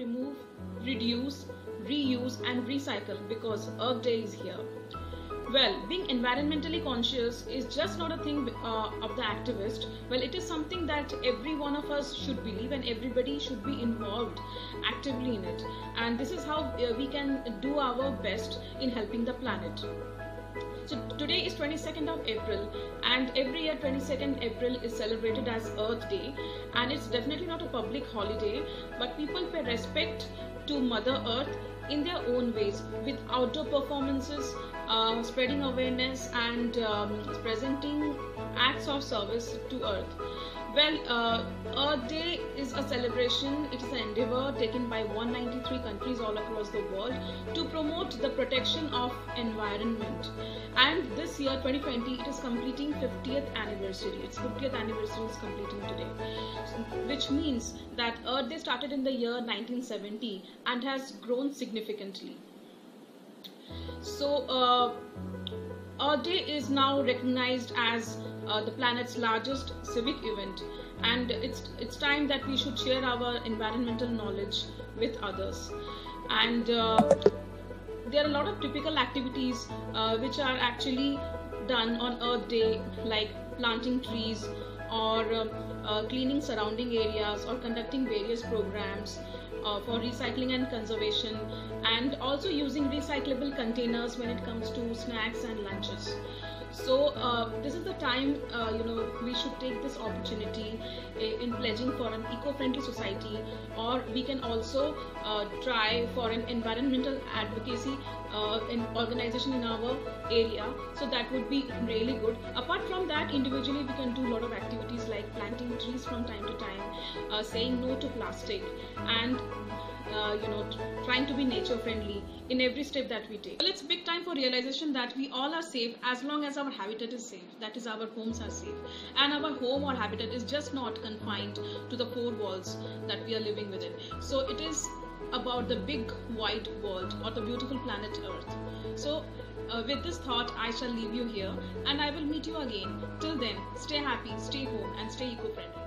remove, reduce, reuse, and recycle because Earth Day is here. Well, being environmentally conscious is just not a thing uh, of the activist. Well, it is something that every one of us should believe and everybody should be involved actively in it. And this is how uh, we can do our best in helping the planet. So today is 22nd of April and every year 22nd April is celebrated as Earth Day and it's definitely not a public holiday but people pay respect to Mother Earth in their own ways with outdoor performances, uh, spreading awareness and um, presenting acts of service to Earth. Well, uh, Earth Day is a celebration, it is an endeavor taken by 193 countries all across the world to promote the protection of environment. And this year, 2020, it is completing 50th anniversary. Its 50th anniversary is completing today, which means that Earth Day started in the year 1970 and has grown significantly. So, uh, Earth Day is now recognized as uh, the planet's largest civic event, and it's it's time that we should share our environmental knowledge with others. And uh, there are a lot of typical activities uh, which are actually done on Earth Day, like planting trees or um, uh, cleaning surrounding areas or conducting various programs uh, for recycling and conservation and also using recyclable containers when it comes to snacks and lunches. So uh, this is the time uh, you know we should take this opportunity in pledging for an eco-friendly society or we can also uh, try for an environmental advocacy uh, organization in our area. So that would be really good. Apart from that individually we can do a lot of activities like planting trees from time to time uh, saying no to plastic and uh, you know trying to be nature friendly in every step that we take. Well it's big time for realization that we all are safe as long as our habitat is safe. That is our homes are safe. And our home or habitat is just not confined to the four walls that we are living within. So it is about the big wide world or the beautiful planet earth. So uh, with this thought i shall leave you here and i will meet you again. Till then stay happy stay home and stay eco-friendly